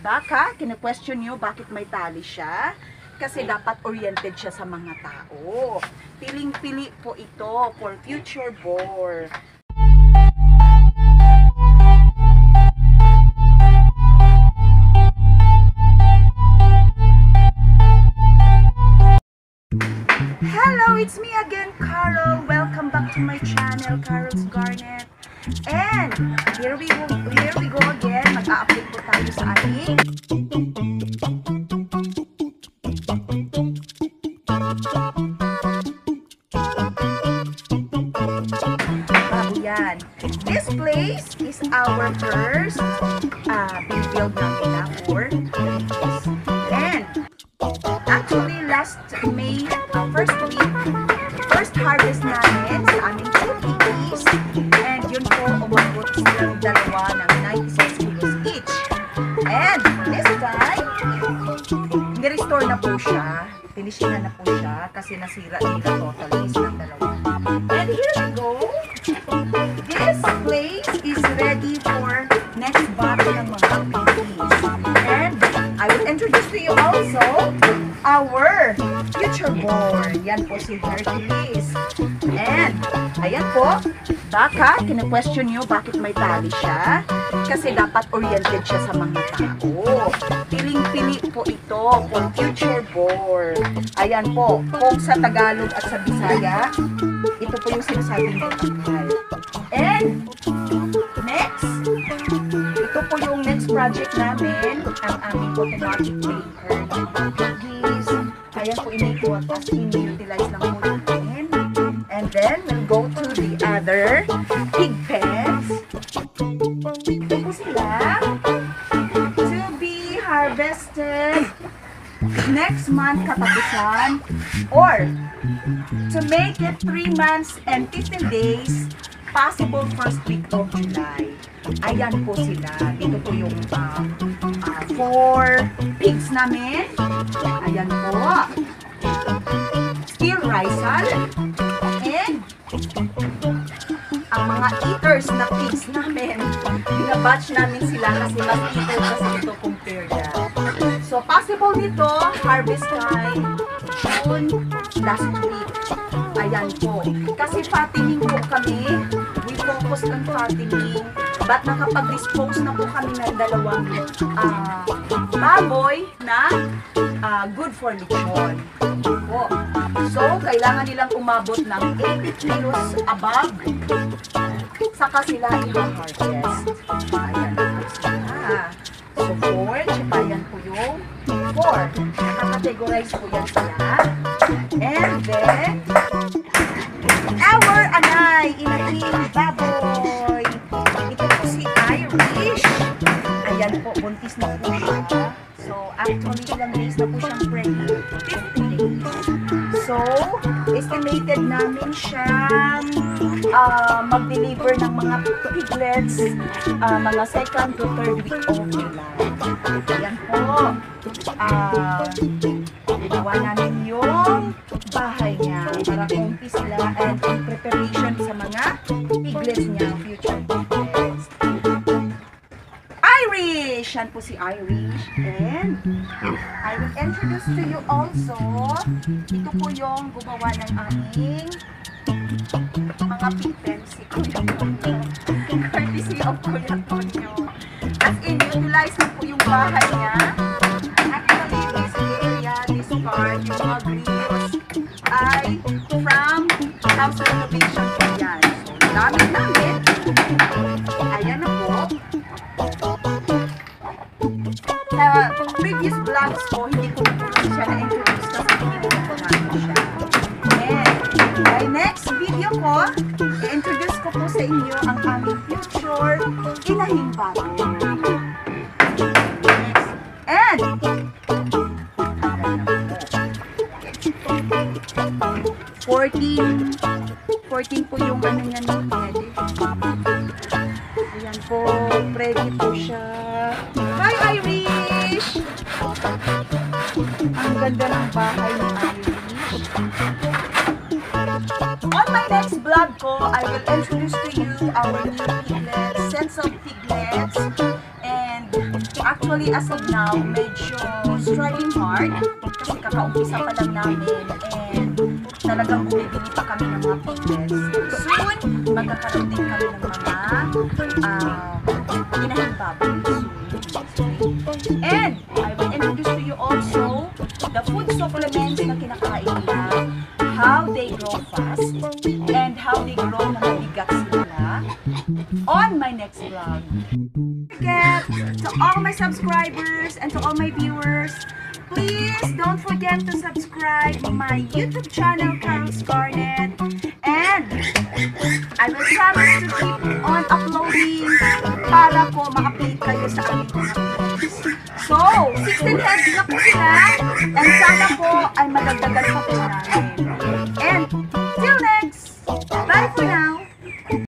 Baka, kine-question nyo bakit may tali siya. Kasi dapat oriented siya sa mga tao. Piling-pili po ito for future bore. Hello, it's me again, Carol. Welcome back to my channel, Carol's Garnet. And here we go, here we go again. Mag-a-update po tayo sa ating bago yan. This place is our first uh, build namin dalawa ng 96 kilos each. And this time, ni-restore na po siya. Finishingan na po siya kasi nasira nila totally silang dalawa. And here we go. This place is ready for next batch ng mga cookies. And I will introduce to you also our future born. Yan po si Hercules. And, ayan po, baka kine-question nyo bakit may tali siya. Kasi dapat oriented siya sa mga tao. Piling-pili po ito for future born. Ayan po, kung sa Tagalog at sa Bisaya, ito po yung sinasabing bakal. And, next, ito po yung next project namin, ang aming automatic ng cookies. Ayan po inikot as in-utilize lang po namin. And then, we'll go to the other pig pens. Ito po sila to be harvested next month katapusan or to make it 3 months and 15 days possible first week of July. Ayan po sila. Dito po yung uh, four pigs namin. Ayan po. Steel risal. And ang mga eaters na pigs namin, binabatch namin sila kasi mas eater kasi ito compare yan. So, possible nito, harvest time, June, last week. Ayan po. Kasi fattening po kami. Focus on fattening. But nakapag-dispose na po kami ng dalawang ah, baboy na ah, good for lechon. Po. So, kailangan nilang umabot ng 80 kilos above saka sila i-harvest. Ayan po sila. So, four, ayan po yung four. Nakakategorize po yan sila. Days na po siyang pregnant. 15 days. So, estimated namin siyang ah, mag-deliver ng mga piglets ah, mga second to third week of July. Ayan po. Ah, ginawa namin yung bahay niya para kumpi sila and preparation sa mga piglets niya, future Yan po si Irish. And I will introduce to you also, ito po yung gumawa ng aming mga pigpens si Kuya Tonyo. Courtesy of Kuya Tonyo. As in, utilize na po yung bahay niya. Actually, this area, this part, yung mga grills, ay from house renovation po yan. So, gamit namin. Sa previous vlogs ko, hindi ko siya na-introduce kasi pinili ko siya. And by next video ko, i-introduce ko po sa inyo ang aming future inahing. And, Fourteen, 14 po yung ano niya pwede. Ayan po, ready po siya. Ganda ng bahay ni Irish. On my next vlog ko, I will introduce to you our new piglets, sense of piglets, and actually as of now, medyo striving hard kasi kakaumpisa pa lang namin and talagang bumibili pa kami ng mga pickles. Soon, magkakaroon din kami ng mga inahing baboy soon. And the food supplements na kinakain nila, how they grow fast, and how they grow na mabigat sila on my next vlog. Forget to all my subscribers and to all my viewers, please don't forget to subscribe my YouTube channel, Carlos Garnet. And I will promise to keep on uploading para po ma-update kayo sa videos. So, 16 heads na po sila. And sana po ay madagdagan pa po namin. And